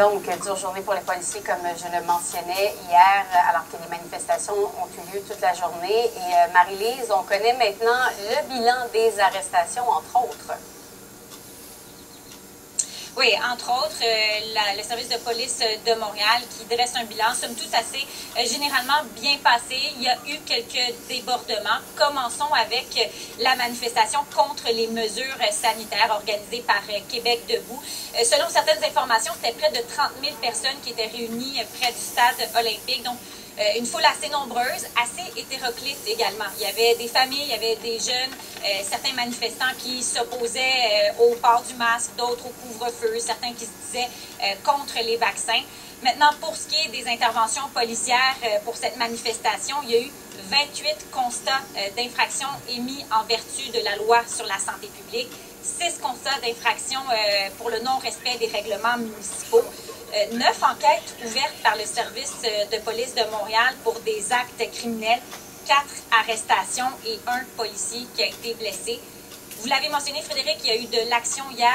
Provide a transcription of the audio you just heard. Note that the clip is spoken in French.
Donc, dure journée pour les policiers, comme je le mentionnais hier, alors que les manifestations ont eu lieu toute la journée. Et euh, Marie-Lise, on connaît maintenant le bilan des arrestations, entre autres. Oui, entre autres, euh, le service de police de Montréal qui dresse un bilan, somme toute assez euh, généralement bien passé. Il y a eu quelques débordements. Commençons avec la manifestation contre les mesures sanitaires organisées par euh, Québec Debout. selon certaines informations, c'était près de 30 000 personnes qui étaient réunies près du stade olympique. Donc, euh, une foule assez nombreuse, assez hétéroclite également. Il y avait des familles, il y avait des jeunes, euh, certains manifestants qui s'opposaient euh, au port du masque, d'autres au couvre-feu, certains qui se disaient contre les vaccins. Maintenant, pour ce qui est des interventions policières pour cette manifestation, il y a eu 28 constats d'infraction émis en vertu de la loi sur la santé publique, 6 constats d'infraction pour le non-respect des règlements municipaux. Euh, neuf enquêtes ouvertes par le service euh, de police de Montréal pour des actes criminels, quatre arrestations et un policier qui a été blessé. Vous l'avez mentionné, Frédéric, il y a eu de l'action hier.